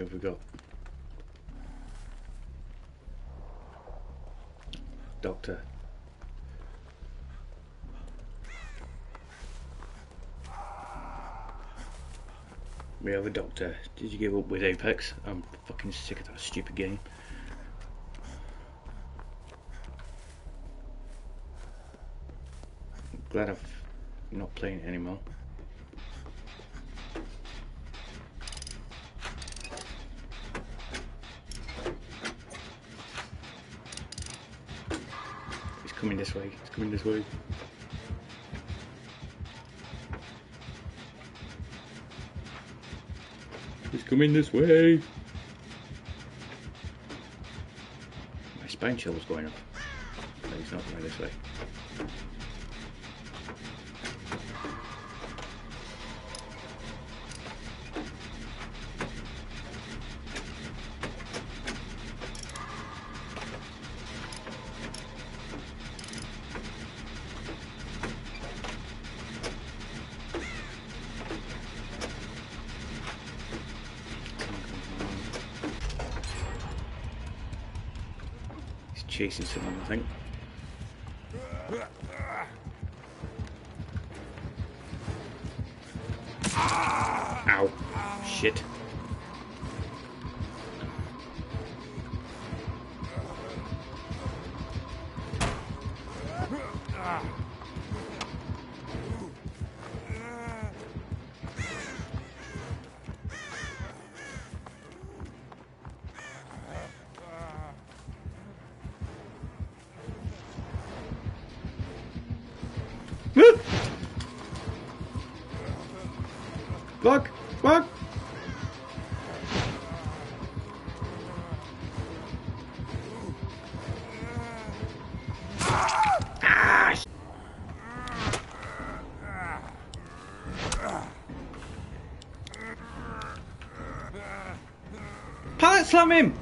have we got? Doctor. We have a doctor. Did you give up with Apex? I'm fucking sick of that stupid game. glad I'm not playing it anymore. Coming this way. He's coming this way. He's coming this way. My spine chill was going up. No, he's not coming this way. Chasing someone, I think. Ow. Shit. Fuck! Fuck! Ah! sh- Pallet slam him!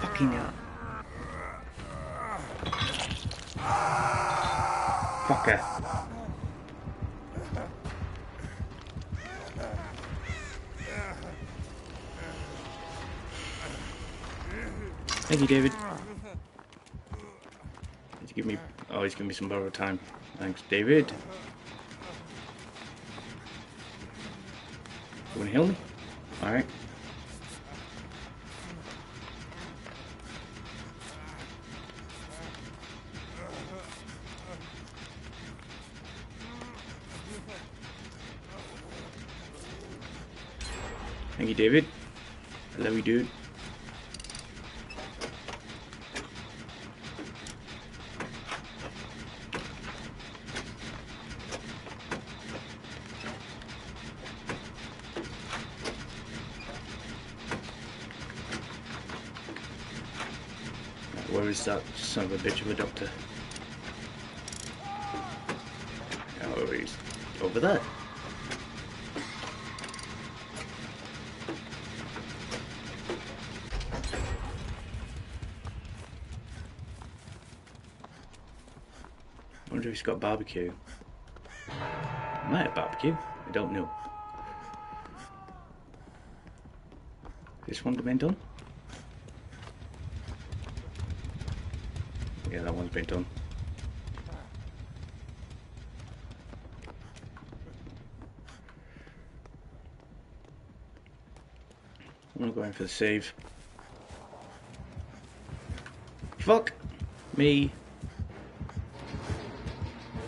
Fucking hell. Fucker. Thank you, David. Did you give me? Oh, he's giving me some borrowed time. Thanks, David. You wanna heal me? All right. Thank you, David. I love you, dude. Where is that son of a bitch of a doctor? Oh, he's over there. Wonder if he's got barbecue. Might have barbecue. I don't know. This one been done? Yeah, that one's been done. I'm in for the save. Fuck me.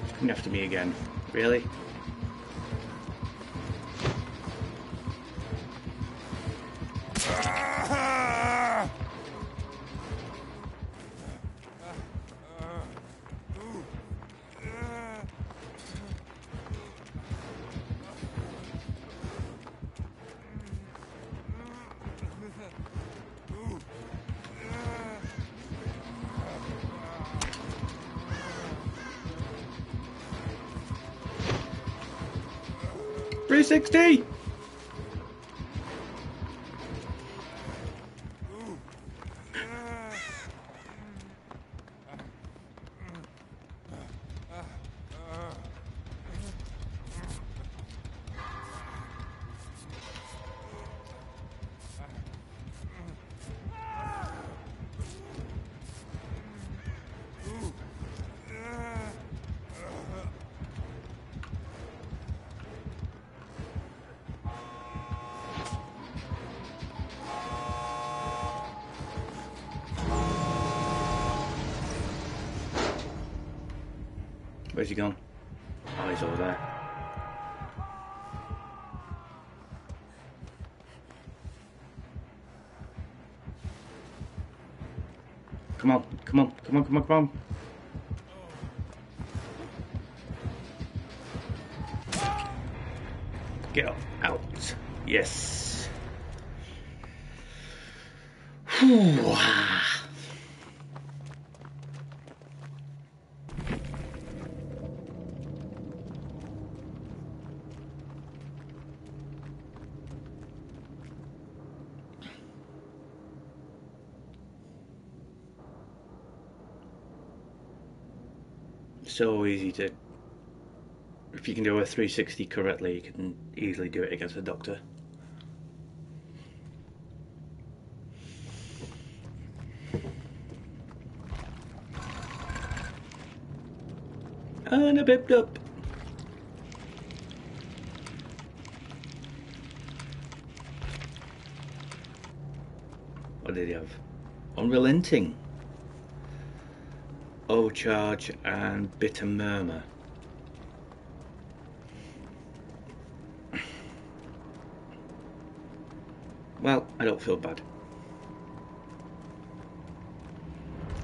It's coming after me again. Really? 360 Where's he gone? Oh, he's over there. Come on, come on, come on, come on, come on. Get out. Yes. Whew. So easy to. If you can do a 360 correctly, you can easily do it against a doctor. And a bipped up. What did he have? Unrelenting. Overcharge and Bitter Murmur. Well, I don't feel bad.